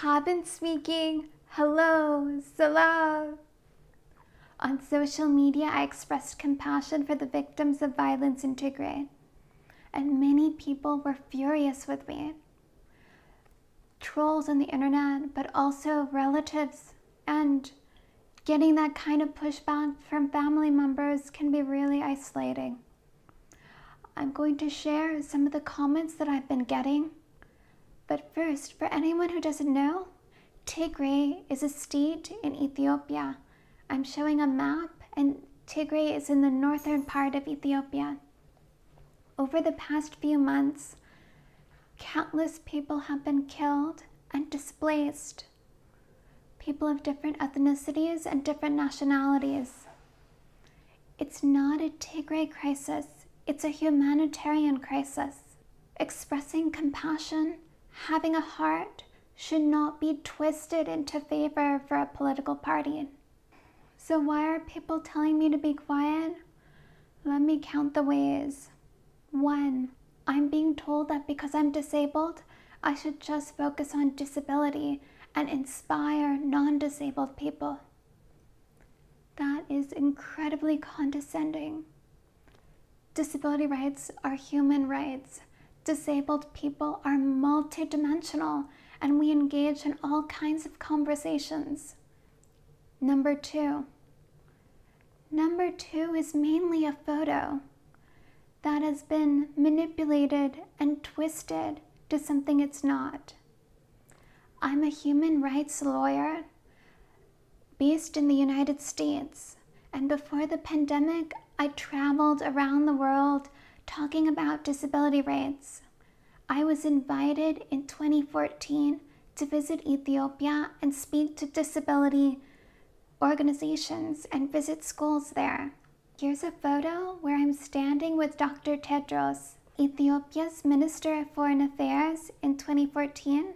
Haben speaking. Hello, salam. On social media, I expressed compassion for the victims of violence in Tigray, and many people were furious with me. Trolls on the internet, but also relatives, and getting that kind of pushback from family members can be really isolating. I'm going to share some of the comments that I've been getting. But first, for anyone who doesn't know, Tigray is a state in Ethiopia. I'm showing a map, and Tigray is in the northern part of Ethiopia. Over the past few months, countless people have been killed and displaced. People of different ethnicities and different nationalities. It's not a Tigray crisis, it's a humanitarian crisis. Expressing compassion, having a heart, should not be twisted into favor for a political party. So, why are people telling me to be quiet? Let me count the ways. One, I'm being told that because I'm disabled, I should just focus on disability and inspire non disabled people. That is incredibly condescending. Disability rights are human rights. Disabled people are multidimensional and we engage in all kinds of conversations. Number two. Number two is mainly a photo that has been manipulated and twisted to something it's not. I'm a human rights lawyer based in the United States, and before the pandemic, I traveled around the world talking about disability rights. I was invited in 2014 to visit Ethiopia and speak to disability organizations and visit schools there. Here's a photo where I'm standing with Dr. Tedros, Ethiopia's Minister of Foreign Affairs in 2014.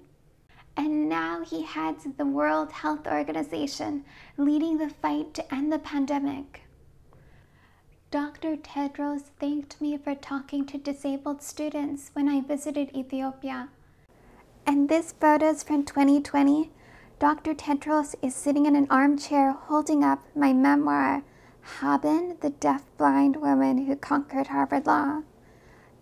And now he heads the World Health Organization, leading the fight to end the pandemic. Dr. Tedros thanked me for talking to disabled students when I visited Ethiopia. And this photo is from 2020. Dr. Tedros is sitting in an armchair holding up my memoir, Haben, the deaf-blind woman who conquered Harvard Law.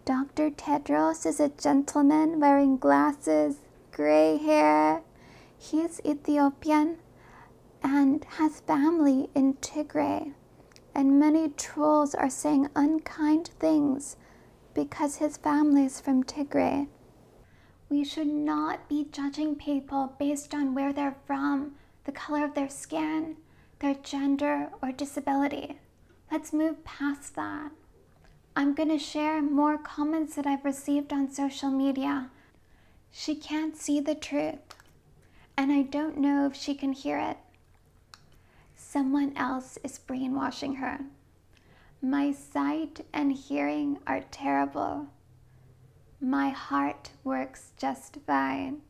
Dr. Tedros is a gentleman wearing glasses, gray hair. He is Ethiopian and has family in Tigray and many trolls are saying unkind things because his family is from Tigray. We should not be judging people based on where they're from, the color of their skin, their gender, or disability. Let's move past that. I'm going to share more comments that I've received on social media. She can't see the truth, and I don't know if she can hear it. Someone else is brainwashing her. My sight and hearing are terrible. My heart works just fine.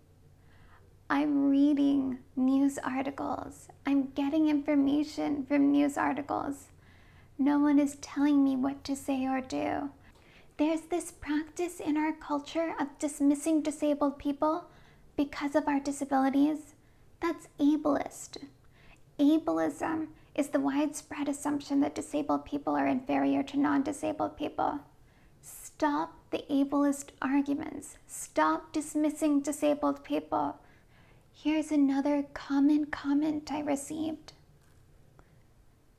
I'm reading news articles. I'm getting information from news articles. No one is telling me what to say or do. There's this practice in our culture of dismissing disabled people because of our disabilities. That's ableist. Ableism is the widespread assumption that disabled people are inferior to non disabled people. Stop the ableist arguments. Stop dismissing disabled people. Here's another common comment I received.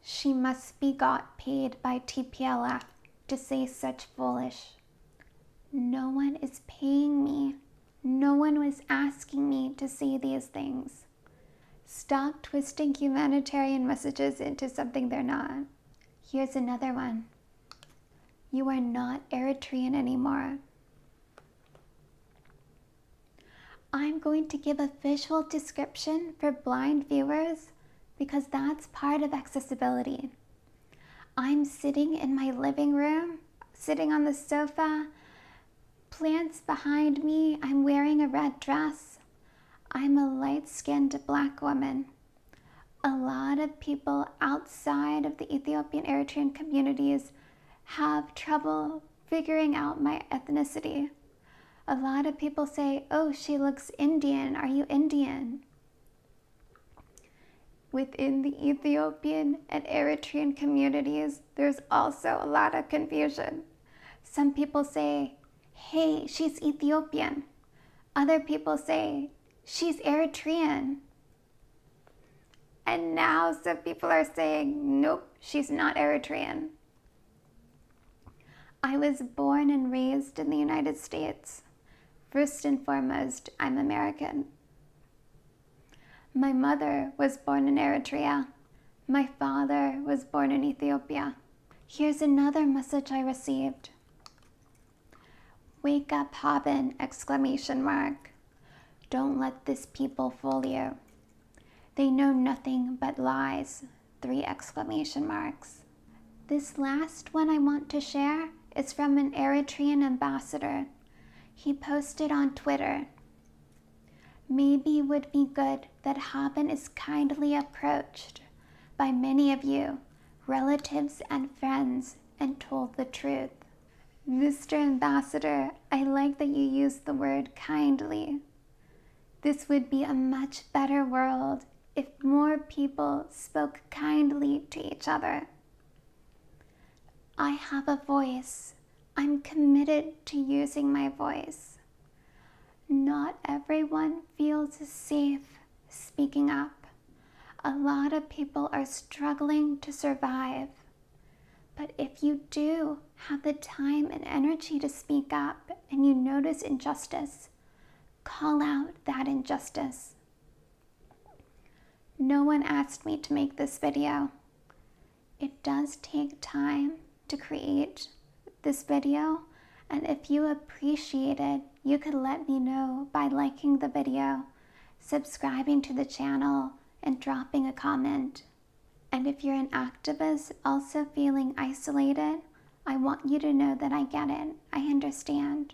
She must be got paid by TPLF to say such foolish. No one is paying me. No one was asking me to say these things. Stop twisting humanitarian messages into something they're not. Here's another one. You are not Eritrean anymore. I'm going to give a visual description for blind viewers because that's part of accessibility. I'm sitting in my living room, sitting on the sofa, plants behind me, I'm wearing a red dress. I'm a light skinned black woman. A lot of people outside of the Ethiopian Eritrean communities have trouble figuring out my ethnicity. A lot of people say, oh, she looks Indian. Are you Indian? Within the Ethiopian and Eritrean communities, there's also a lot of confusion. Some people say, hey, she's Ethiopian. Other people say, she's Eritrean. And now some people are saying, nope, she's not Eritrean. I was born and raised in the United States. First and foremost, I'm American. My mother was born in Eritrea. My father was born in Ethiopia. Here's another message I received. Wake up, Haben! Exclamation mark. Don't let this people fool you. They know nothing but lies. Three exclamation marks. This last one I want to share is from an Eritrean ambassador. He posted on Twitter maybe would be good that Haben is kindly approached by many of you, relatives and friends, and told the truth. Mr. Ambassador, I like that you use the word kindly. This would be a much better world if more people spoke kindly to each other. I have a voice. I'm committed to using my voice. Not everyone feels safe speaking up. A lot of people are struggling to survive. But if you do have the time and energy to speak up and you notice injustice, call out that injustice. No one asked me to make this video. It does take time to create this video and if you appreciate it, you could let me know by liking the video, subscribing to the channel, and dropping a comment. And if you're an activist also feeling isolated, I want you to know that I get it. I understand.